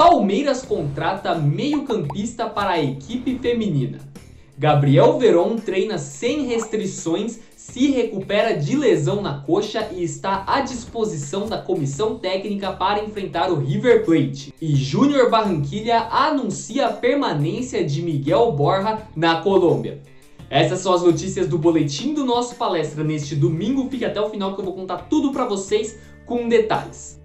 Palmeiras contrata meio-campista para a equipe feminina. Gabriel Veron treina sem restrições, se recupera de lesão na coxa e está à disposição da comissão técnica para enfrentar o River Plate. E Júnior Barranquilha anuncia a permanência de Miguel Borja na Colômbia. Essas são as notícias do boletim do nosso palestra neste domingo. Fique até o final que eu vou contar tudo para vocês com detalhes.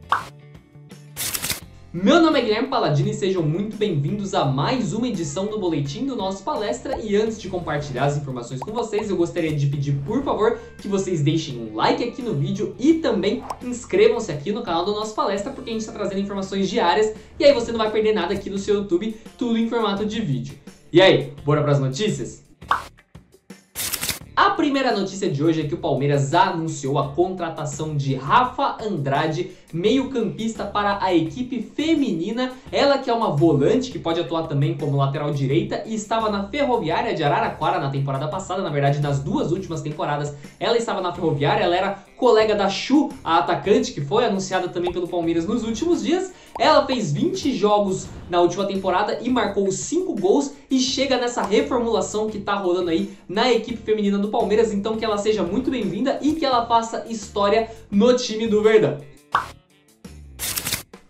Meu nome é Guilherme Paladino e sejam muito bem-vindos a mais uma edição do Boletim do nosso palestra. E antes de compartilhar as informações com vocês, eu gostaria de pedir, por favor, que vocês deixem um like aqui no vídeo e também inscrevam-se aqui no canal do nosso palestra, porque a gente está trazendo informações diárias e aí você não vai perder nada aqui no seu YouTube, tudo em formato de vídeo. E aí, bora para as notícias? A primeira notícia de hoje é que o Palmeiras anunciou a contratação de Rafa Andrade, meio-campista para a equipe feminina. Ela que é uma volante que pode atuar também como lateral direita e estava na Ferroviária de Araraquara na temporada passada, na verdade nas duas últimas temporadas. Ela estava na Ferroviária, ela era colega da Chu, a atacante que foi anunciada também pelo Palmeiras nos últimos dias. Ela fez 20 jogos na última temporada e marcou 5 gols e chega nessa reformulação que tá rolando aí na equipe feminina do Palmeiras, então que ela seja muito bem-vinda e que ela faça história no time do Verdão.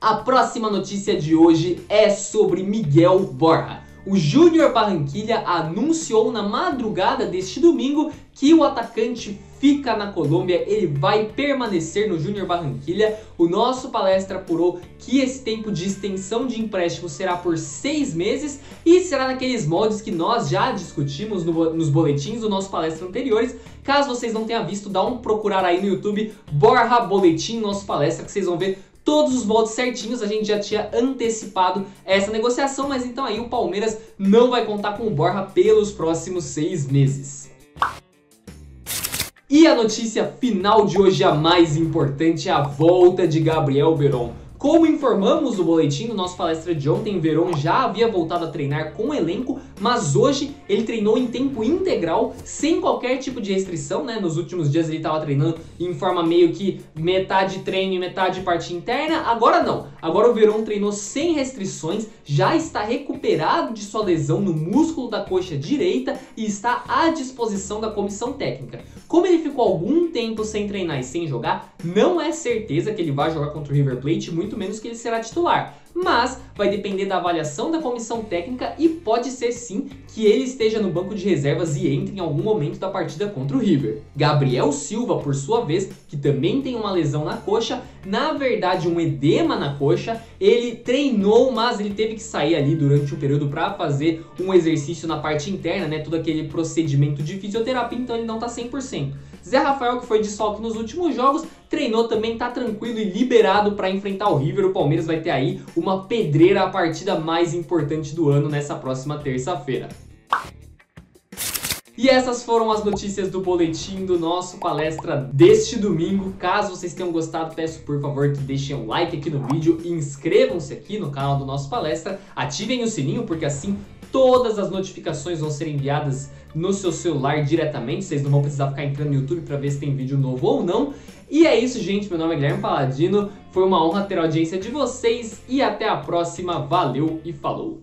A próxima notícia de hoje é sobre Miguel Borja. O Júnior Barranquilha anunciou na madrugada deste domingo que o atacante fica na Colômbia, ele vai permanecer no Júnior Barranquilha. O nosso palestra apurou que esse tempo de extensão de empréstimo será por seis meses e será naqueles moldes que nós já discutimos no, nos boletins do nosso palestra anteriores. Caso vocês não tenham visto, dá um procurar aí no YouTube, Borra Boletim, nosso palestra, que vocês vão ver todos os moldes certinhos, a gente já tinha antecipado essa negociação, mas então aí o Palmeiras não vai contar com o Borja pelos próximos seis meses. E a notícia final de hoje, a mais importante, é a volta de Gabriel Veron. Como informamos no boletim do nosso palestra de ontem, Veron já havia voltado a treinar com o elenco, mas hoje ele treinou em tempo integral, sem qualquer tipo de restrição, né? Nos últimos dias ele estava treinando em forma meio que metade treino e metade parte interna. Agora não. Agora o Veron treinou sem restrições, já está recuperado de sua lesão no músculo da coxa direita e está à disposição da comissão técnica. Como ele ficou algum tempo sem treinar e sem jogar, não é certeza que ele vai jogar contra o River Plate, muito menos que ele será titular. Mas vai depender da avaliação da comissão técnica e pode ser sim que ele esteja no banco de reservas e entre em algum momento da partida contra o River. Gabriel Silva, por sua vez, que também tem uma lesão na coxa, na verdade um edema na coxa, ele treinou, mas ele teve que sair ali durante o período para fazer um exercício na parte interna, né, todo aquele procedimento de fisioterapia, então ele não tá 100%. Zé Rafael, que foi de salto nos últimos jogos, treinou também, tá tranquilo e liberado para enfrentar o River. O Palmeiras vai ter aí uma pedreira, a partida mais importante do ano nessa próxima terça-feira. E essas foram as notícias do boletim do nosso palestra deste domingo. Caso vocês tenham gostado, peço por favor que deixem um like aqui no vídeo, inscrevam-se aqui no canal do nosso palestra, ativem o sininho porque assim todas as notificações vão ser enviadas no seu celular diretamente, vocês não vão precisar ficar entrando no YouTube para ver se tem vídeo novo ou não. E é isso, gente. Meu nome é Guilherme Paladino. Foi uma honra ter a audiência de vocês e até a próxima. Valeu e falou!